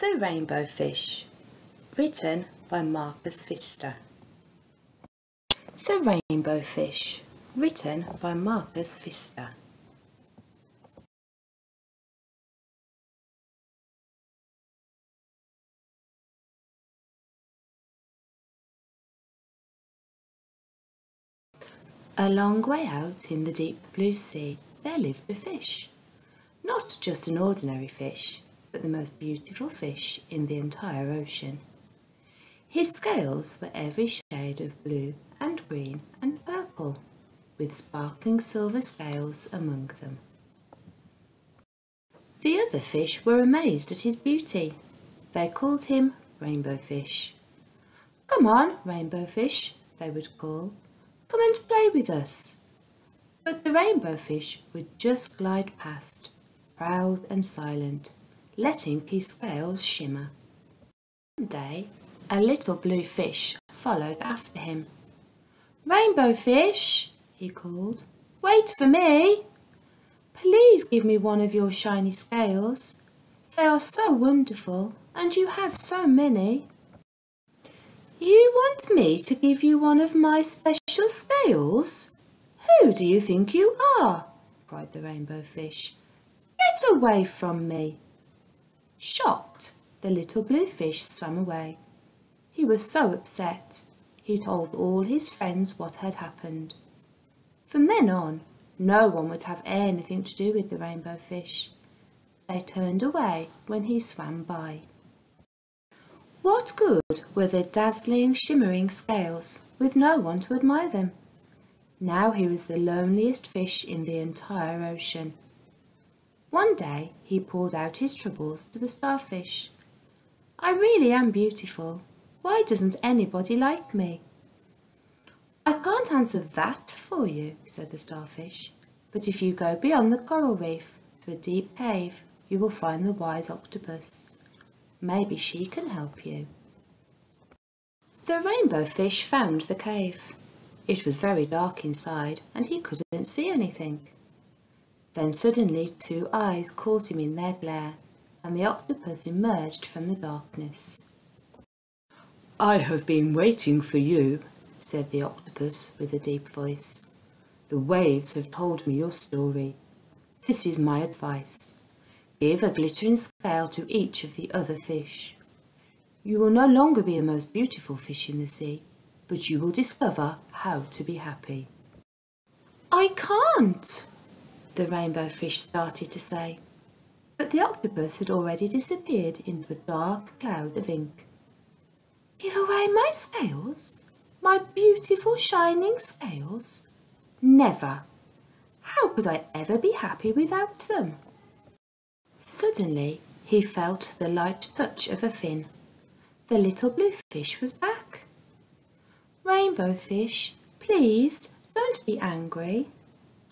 The Rainbow Fish, written by Marcus Pfister. The Rainbow Fish, written by Marcus Pfister. A long way out in the deep blue sea there lived a fish. Not just an ordinary fish, but the most beautiful fish in the entire ocean. His scales were every shade of blue and green and purple, with sparkling silver scales among them. The other fish were amazed at his beauty. They called him Rainbow Fish. Come on, Rainbow Fish, they would call, Come and play with us. But the rainbow fish would just glide past, proud and silent, letting his scales shimmer. One day, a little blue fish followed after him. Rainbow fish, he called, wait for me. Please give me one of your shiny scales. They are so wonderful, and you have so many. You want me to give you one of my special scales? Who do you think you are? cried the rainbow fish. Get away from me. Shocked, the little blue fish swam away. He was so upset. He told all his friends what had happened. From then on, no one would have anything to do with the rainbow fish. They turned away when he swam by. What good were the dazzling, shimmering scales with no one to admire them? Now he was the loneliest fish in the entire ocean. One day he poured out his troubles to the starfish. I really am beautiful. Why doesn't anybody like me? I can't answer that for you, said the starfish. But if you go beyond the coral reef to a deep cave, you will find the wise octopus. Maybe she can help you. The rainbow fish found the cave. It was very dark inside and he couldn't see anything. Then suddenly two eyes caught him in their glare and the octopus emerged from the darkness. I have been waiting for you, said the octopus with a deep voice. The waves have told me your story. This is my advice. Give a glittering scale to each of the other fish. You will no longer be the most beautiful fish in the sea, but you will discover how to be happy. I can't, the rainbow fish started to say, but the octopus had already disappeared into a dark cloud of ink. Give away my scales? My beautiful shining scales? Never! How could I ever be happy without them? Suddenly he felt the light touch of a fin. The little blue fish was back. Rainbow fish, please don't be angry.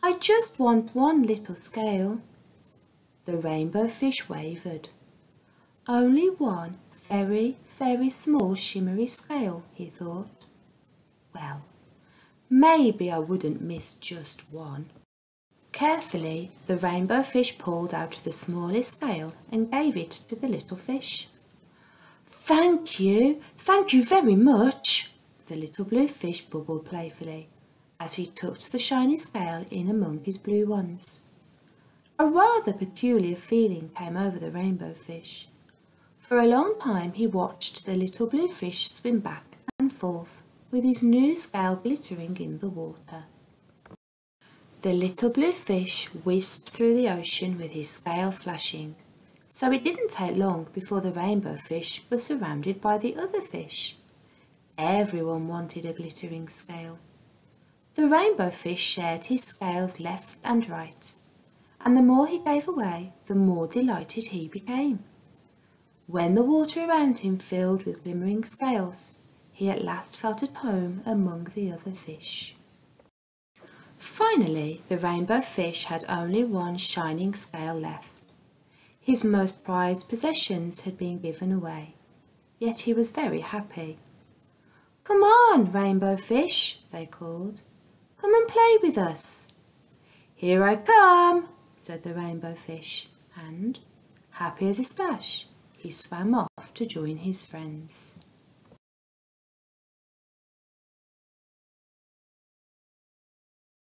I just want one little scale. The rainbow fish wavered. Only one very, very small shimmery scale, he thought. Well, maybe I wouldn't miss just one. Carefully, the rainbow fish pulled out the smallest scale and gave it to the little fish. Thank you, thank you very much, the little blue fish bubbled playfully as he tucked the shiny scale in among his blue ones. A rather peculiar feeling came over the rainbow fish. For a long time he watched the little blue fish swim back and forth with his new scale glittering in the water. The little blue fish whizzed through the ocean with his scale flashing, so it didn't take long before the rainbow fish was surrounded by the other fish. Everyone wanted a glittering scale. The rainbow fish shared his scales left and right, and the more he gave away, the more delighted he became. When the water around him filled with glimmering scales, he at last felt at home among the other fish. Finally, the rainbow fish had only one shining scale left. His most prized possessions had been given away, yet he was very happy. Come on, rainbow fish, they called. Come and play with us. Here I come, said the rainbow fish, and, happy as a splash, he swam off to join his friends.